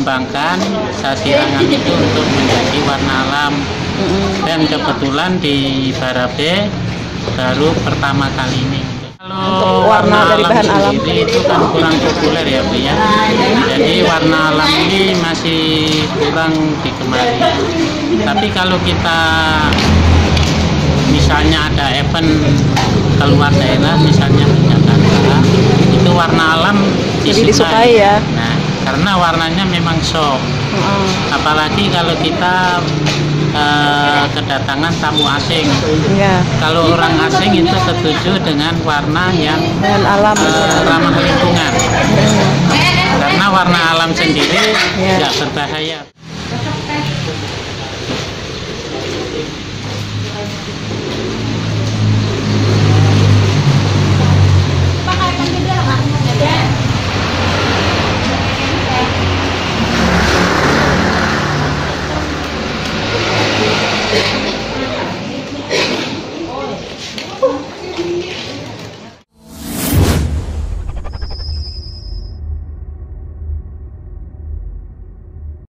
mengembangkan sasirangan itu untuk menjadi warna alam. Dan kebetulan di Barabe baru pertama kali ini. Kalau Untuk warna dari bahan alam. sendiri itu kan kurang populer ya Bu ya. Jadi warna alam ini masih kurang digemari. Tapi kalau kita misalnya ada event keluar daerah misalnya Jakarta itu warna alam Lebih disukai ya. nah karena warnanya memang soft. Heeh. apalagi kalau kita eh, kedatangan tamu asing. Ya kalau orang asing itu setuju dengan warna yang bahan alam. eh, ramah lingkungan. Karena warna alam sendiri Ya. nggak berbahaya